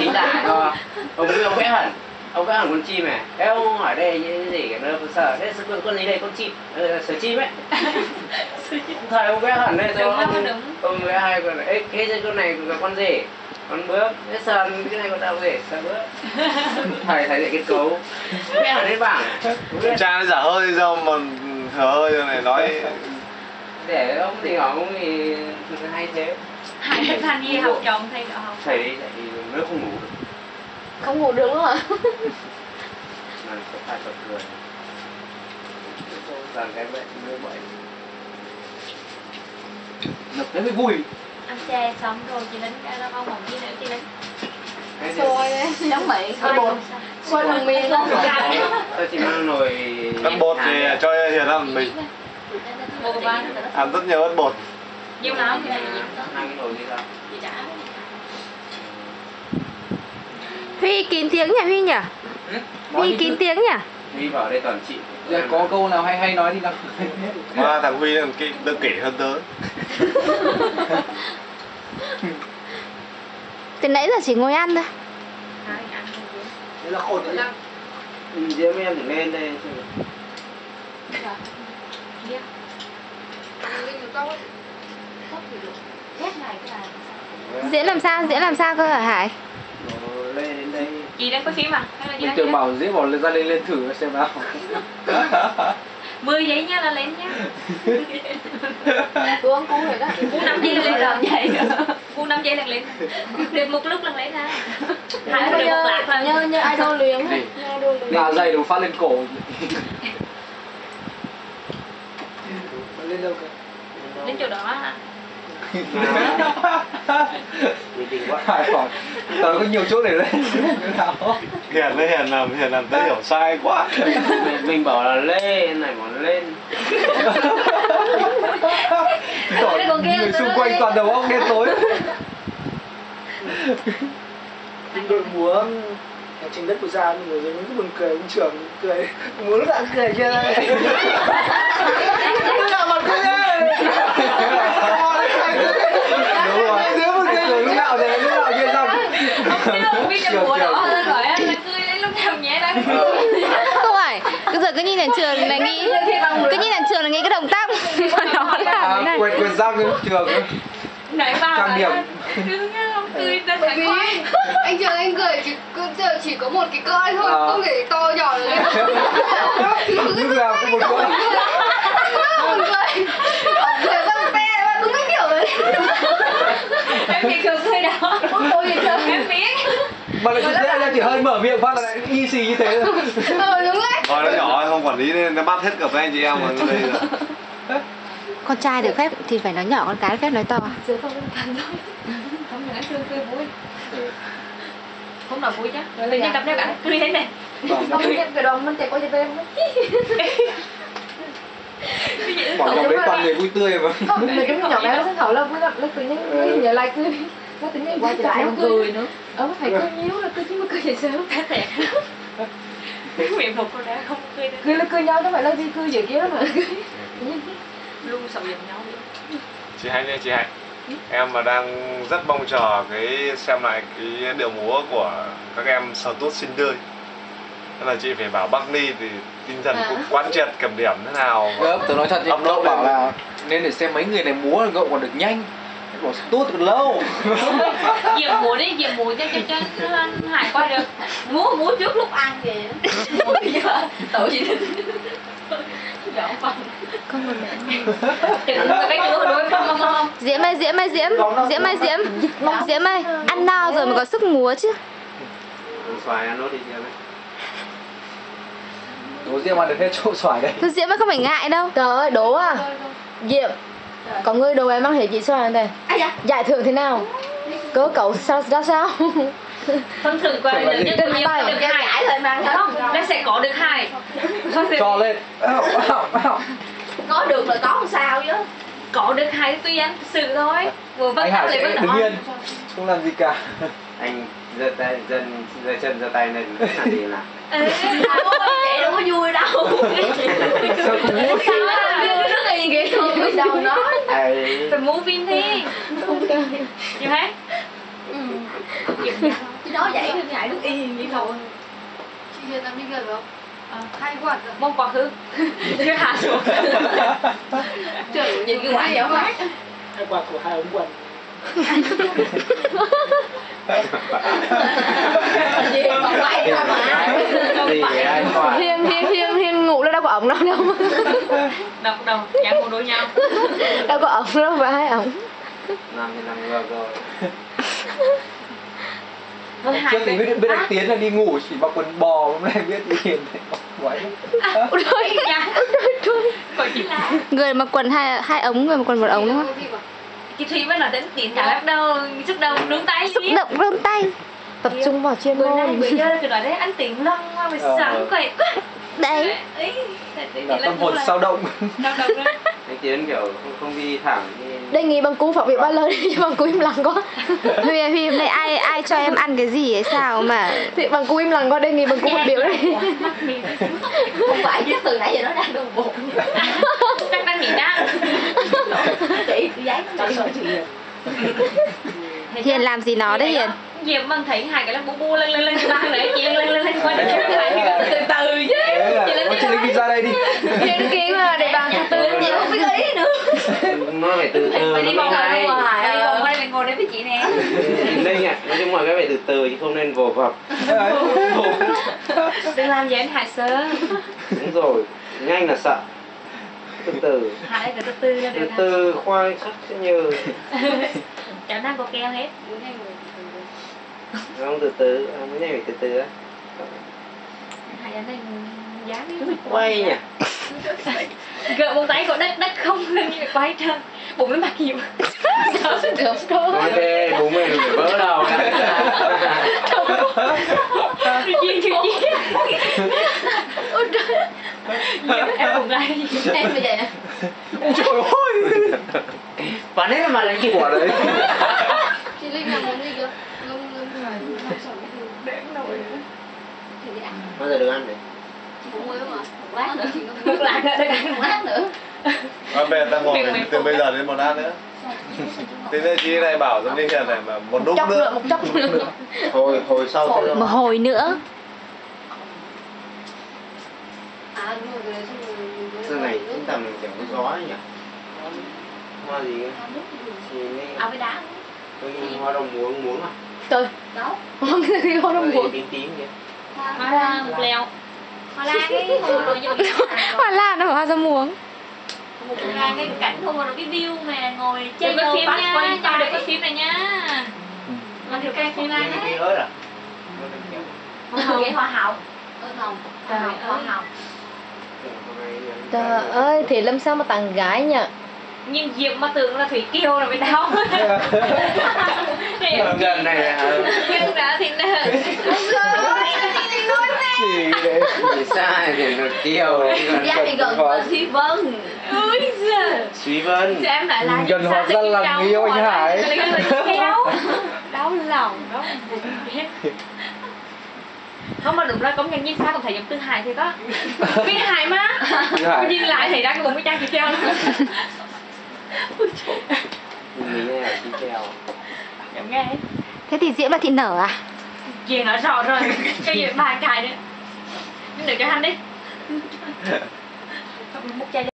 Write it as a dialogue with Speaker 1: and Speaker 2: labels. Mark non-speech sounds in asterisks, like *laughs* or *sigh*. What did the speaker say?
Speaker 1: chính tả cho ông ông vẽ hẳn ông vẽ hẳn con chim này thế ông hỏi đây như cái gì cái nó sợ. Thế con con gì đây con chim. Ờ, sở chim ấy. *laughs* Thầy ông vẽ hẳn đây ông,
Speaker 2: rồi, đúng.
Speaker 1: ông vẽ hai con Ê, cái cái con này là con gì con bước. Thế sờn cái này con đâu gì sờ bước? *laughs* Thầy thầy dạy kết cấu. Vẽ hẳn lên bảng.
Speaker 3: Cha nó giả hơi sao mà hở hơi rồi này nói.
Speaker 1: Để ông thì hỏi ông thì hay thế
Speaker 2: hai thực hành gì học chồng thầy đỡ học
Speaker 1: thầy đi dạy thì nước không ngủ được.
Speaker 4: Không ngủ được luôn hả? *laughs*
Speaker 1: Mà có phải tập cười toàn cái bệnh mới bệnh.
Speaker 5: Nhập thế mới vui.
Speaker 2: Ăn chè xong rồi chị lính ra đâu không học gì nữa chị lính
Speaker 1: cái
Speaker 4: xôi giống mày. Xôi bột. xôi thằng miên
Speaker 2: gà
Speaker 1: tôi chỉ mang nồi
Speaker 3: ăn bột thì cho hiền ăn mình. Ăn rất nhiều ớt bột
Speaker 2: Thì này
Speaker 1: mang cái nồi đi ra.
Speaker 2: Chị trả
Speaker 6: Huy kín tiếng nhỉ Huy nhỉ?
Speaker 5: Nói
Speaker 6: Huy kín tiếng nhỉ?
Speaker 1: đi vào đây toàn chị.
Speaker 5: Giờ có câu nào hay hay nói đi nào. *laughs*
Speaker 3: Mà thằng huy là cái đỡ kể hơn tớ.
Speaker 6: Từ nãy giờ chỉ ngồi ăn thôi.
Speaker 5: Đấy là khổ đấy
Speaker 1: Ừ, em thử lên đây
Speaker 2: này cái này
Speaker 6: Diễn làm sao? Diễn làm sao cơ hả Hải?
Speaker 2: Chị đang quay phim à? Hay là
Speaker 5: tưởng
Speaker 2: gì?
Speaker 5: bảo dễ bỏ lên ra lên lên thử xem nào
Speaker 2: 10 giây nha là lên nha
Speaker 4: tôi ăn cú rồi đó
Speaker 2: Cú 5 giây là lên rồi vậy *laughs* Cú 5 giây là lên Được một lúc là lên ha Hai được một lạc là
Speaker 4: như như idol luyện
Speaker 5: Gà dày đồ phát lên cổ Lên đâu cơ
Speaker 2: Đến chỗ đó hả?
Speaker 5: Hải hỏi Tớ có nhiều chỗ để lên. Thế nào?
Speaker 3: Hiền đấy hiền làm hiền làm tớ hiểu sai quá.
Speaker 1: Mình, mình bảo là lên này bảo lên.
Speaker 5: Tỏ người xung quanh toàn đầu óc đen tối.
Speaker 7: Đội múa trên đất của gia người rồi cứ buồn cười ông trưởng cười. Nào cũng cười chưa? *laughs* Lúc nào mặt cười?
Speaker 5: Rồi
Speaker 7: Cái
Speaker 5: Cười lúc nào thế lúc nào kia xong
Speaker 2: Ông chưa không biết cho mùa đỏ lên rồi á Là cười đến lúc nào nhé đang
Speaker 6: Không phải Cứ giờ cứ nhìn đến trường là nghĩ Cứ nhìn đến trường là nghĩ cái động tác mà nó làm thế
Speaker 5: À
Speaker 6: này.
Speaker 5: quẹt quẹt răng cái trường.
Speaker 2: Nãy vào
Speaker 5: Trang điểm.
Speaker 2: Cười ra
Speaker 4: anh trường anh cười chỉ cứ giờ chỉ có một cái cỡ thôi
Speaker 5: Ờ.
Speaker 4: không thể to nhỏ được.
Speaker 5: Lúc nào cũng một
Speaker 4: buồn cười
Speaker 2: Em chỉ cười cười đó.
Speaker 4: Ôi gì trời.
Speaker 2: Em biết.
Speaker 5: Mà lại thực tế là chỉ hơi mở miệng phát là lại y xì như thế thôi.
Speaker 4: Ờ *laughs* đúng đấy.
Speaker 3: Thôi nó nhỏ không quản lý nên nó bắt hết cả với anh chị em mà đây là
Speaker 6: Con trai được phép thì phải nói nhỏ Con cái được phép nói to.
Speaker 4: Giờ không cần cắn thôi
Speaker 2: Không những anh cười cười vui. Không nào vui chứ. Tự nhiên gặp nhau cả. Cười thế này
Speaker 4: không biết cái đó mình chạy qua cho em
Speaker 5: Bỏ trong đấy toàn người vui tươi mà.
Speaker 4: Không mình đúng nhỏ bé sân khấu là vui lắm. Nó tự nhiên
Speaker 5: Ừ.
Speaker 4: nhớ lại cười nó tự nhiên
Speaker 2: Quay trở lại
Speaker 4: nó
Speaker 2: nó cười nữa.
Speaker 4: Ờ phải cười nhiều là cười chứ mà cười dễ sớm
Speaker 2: Thế thiệt Miệng một con đã không cười được.
Speaker 4: Cười là cười nhau chứ phải là gì cười dễ kia mà.
Speaker 2: Luôn sầu giận nhau đi
Speaker 3: chị Hạnh ơi chị Hạnh. Em mà đang rất mong chờ cái xem lại cái điệu múa của các em sờ tốt sinh tươi. Nên là chị phải bảo Bắc Ni thì tinh thần
Speaker 4: À.
Speaker 3: cũng quán triệt kiểm điểm thế nào.
Speaker 5: Gớm, tớ nói thật
Speaker 3: Upload
Speaker 5: cậu bảo là nên để xem mấy người này múa là cậu còn được nhanh. Bảo tốt được lâu.
Speaker 2: Diệu múa đi, diệu múa cho cho cho Hải coi được. Múa múa trước lúc ăn kìa. Múa bây giờ tội gì Giỡn phần
Speaker 6: mẹ.
Speaker 2: Đừng có nữa không không không.
Speaker 6: Diễm ơi Diễm ơi Diễm. Diễm ơi Diễm. Diễm. Ơi Ăn no rồi mới có sức múa chứ.
Speaker 1: Xoài ăn nốt đi diễm ấy
Speaker 5: Đố riêng mà được hết chỗ xoài đây
Speaker 6: Thôi Diễm ơi không phải ngại đâu.
Speaker 4: Trời ơi đố à. Diệm có người đồ em mang hệ chị xoài này giải thưởng thế nào? Cơ cấu sao ra sao? *laughs*
Speaker 2: Thông thường qua
Speaker 5: Phải là
Speaker 2: lớn
Speaker 5: gì?
Speaker 2: nhất bao nhiêu được hai.
Speaker 4: Thôi mang
Speaker 2: Không, nó sẽ có được hai.
Speaker 5: Cho lên.
Speaker 4: Có được là có làm sao chứ.
Speaker 2: Có được hai tùy anh sự thôi. Vừa
Speaker 5: Anh Hải
Speaker 2: lại vẫn
Speaker 5: đứng yên. Không làm gì cả.
Speaker 1: Anh giơ tay dân giơ chân giơ tay lên. Làm gì
Speaker 2: vậy đâu có vui đâu.
Speaker 5: Sao không?
Speaker 2: Rất là ý nghĩa
Speaker 4: không biết đâu nói
Speaker 2: Phải mua phim thi Nhiều hết nói vậy cứ ngại đứng yên vậy thôi.
Speaker 8: Chị Hiền làm đi gần không?
Speaker 2: Ờ.
Speaker 8: hay quá rồi.
Speaker 2: Mong quá khứ cứ hạ xuống.
Speaker 8: Trời
Speaker 2: nhìn cái quả dẻo mát
Speaker 7: hai quạt của hai ống quần *laughs* *laughs*
Speaker 2: gì còn quay ra mà
Speaker 1: gì ai quả
Speaker 4: hiên hiên hiên hiên ngủ là đâu có ổng đâu đâu.
Speaker 2: Đâu đâu dáng một đôi nhau.
Speaker 4: Đâu có ổng đâu phải hai ổng.
Speaker 1: Năm thì năm ngược rồi.
Speaker 5: Trước thì biết biết anh tiến là đi ngủ chỉ mặc quần bò hôm nay biết thì hiền thấy quái.
Speaker 4: Ôi
Speaker 2: chỉ là
Speaker 6: Người mặc quần hai hai ống, người mặc quần một ống đúng không?
Speaker 2: cái thủy vẫn là đến tiền cả lắm đâu sức đâu nướng tay.
Speaker 6: Xúc động rơm tay.
Speaker 4: Tập trung vào chuyên
Speaker 2: bữa nay
Speaker 4: môn.
Speaker 2: bữa giờ thì nói đấy anh tiền lông hoa mà
Speaker 5: Ờ.
Speaker 2: sáng khỏe quá.
Speaker 6: Đấy
Speaker 2: ấy
Speaker 5: là tâm hồn sao động.
Speaker 2: Đau đầu lên
Speaker 1: anh tiến kiểu không, không đi thẳng đi
Speaker 4: đề nghị bằng cú phỏng việc bao lời *laughs* đi bằng cú im lặng quá.
Speaker 6: Huy Huy hôm nay ai ai cho em ăn cái gì hay sao mà
Speaker 4: thì bằng cú im lặng quá đề nghị bằng cú phát biểu đi
Speaker 2: không phải chứ từ nãy giờ nó đang đau bụng. Chắc đang nghỉ đang chị giấy
Speaker 7: chắc sợ chị Hiền
Speaker 6: Hiền làm gì nó đấy Hiền
Speaker 2: Diệp mang thấy hai cái là bu bu lên lên lên mang đấy chị lên lên lên lên qua chơi lại từ từ chứ
Speaker 5: là
Speaker 2: chị lên
Speaker 5: chị đi ra đây đi
Speaker 4: hiên ký mà để bàn thứ tư
Speaker 2: chị không biết ý nữa
Speaker 1: nó phải từ từ
Speaker 2: phải đi
Speaker 1: nó
Speaker 2: vòng ngoài đi vòng qua đây mình ngồi đấy với chị nè
Speaker 1: linh ạ nói chung mọi cái phải từ từ chứ không nên vồ vập
Speaker 2: đừng làm vậy anh hại sơ
Speaker 1: đúng rồi nhanh là sợ từ từ.
Speaker 2: Hại từ từ từ ra
Speaker 1: từ
Speaker 2: được
Speaker 1: từ khoai khắc sẽ nhờ. *laughs*
Speaker 2: Chẳng đang có keo hết.
Speaker 1: Không từ từ. À, mới này phải từ từ á.
Speaker 2: Hại anh đây dám
Speaker 1: quay nhỉ. *laughs*
Speaker 2: Gỡ một tay của đất đất không lên quay trơn. Bụng nó mặc nhiều.
Speaker 1: Nói thế bố mình vỡ đầu đã
Speaker 2: chuyện chuyện gì em cùng lại em bây giờ
Speaker 5: ôi trời ơi.
Speaker 1: Và nếu mà là gì của đấy.
Speaker 8: Chị Linh làm món gì cơ cái gì. Thì đi ăn.
Speaker 1: Bao giờ được ăn đấy?
Speaker 8: Chị cũng mới không ạ
Speaker 2: một lát nữa.
Speaker 8: chị ngâm
Speaker 2: một lát nữa. Đây một lát nữa.
Speaker 3: Mà về ta ngồi từ
Speaker 2: phút
Speaker 3: bây giờ đến một lát nữa. Thế nên chị này bảo giống như Hiền này mà một lúc
Speaker 4: chốc nữa. một chốc nữa *laughs*
Speaker 1: hồi hồi sau thế
Speaker 6: Một hồi nữa
Speaker 8: à đúng rồi cái đấy xong rồi mình mới
Speaker 1: giờ này chúng ta mình chẳng có gió ấy nhỉ? Hoa gì cơ?
Speaker 2: Ao với đá
Speaker 1: cái hoa đồng muống muống à?
Speaker 4: Trời không
Speaker 1: Hoa gì
Speaker 4: buồn
Speaker 1: tím tím kìa.
Speaker 2: Hoa la một lèo. Hoa la cái hồ rồi nhưng
Speaker 6: Hoa lan nó hoa ra muống.
Speaker 2: Một ra cái cảnh hồ rồi cái view mà ngồi chơi có phim nha cho được cái phim này nha. Mà được cái phim này
Speaker 1: ớt à?
Speaker 2: Hoa hậu.
Speaker 8: Hồng
Speaker 2: Trời
Speaker 8: hoa
Speaker 2: ơi.
Speaker 4: Trời ơi thì làm sao mà tặng gái nhỉ?
Speaker 2: Nhưng Diệp mà tưởng là Thủy Kiều rồi phải đau. *laughs*
Speaker 1: Gần này là
Speaker 2: nhưng đã thì nè.
Speaker 5: Chỉ để
Speaker 1: thì sai thì nó kiều
Speaker 2: giá thì gần và Thúy Vân. Ui giời.
Speaker 1: Suy vân.
Speaker 2: Xem lại là
Speaker 5: Gần hóa ra là người yêu anh Hải. *laughs*
Speaker 2: đau lòng đó không mà đúng là công nhận nhìn xa còn thấy giống Tư Hải thì có. *laughs* Cái Hải má. Nhìn lại thì ra cái bụng cái trang chị treo
Speaker 1: mình nghe là
Speaker 2: giống nghe.
Speaker 6: Thế thì Diễm là thị nở à?
Speaker 2: kia nói rõ rồi. Cái gì ba cái nữa nhưng để cho hắn đi một chai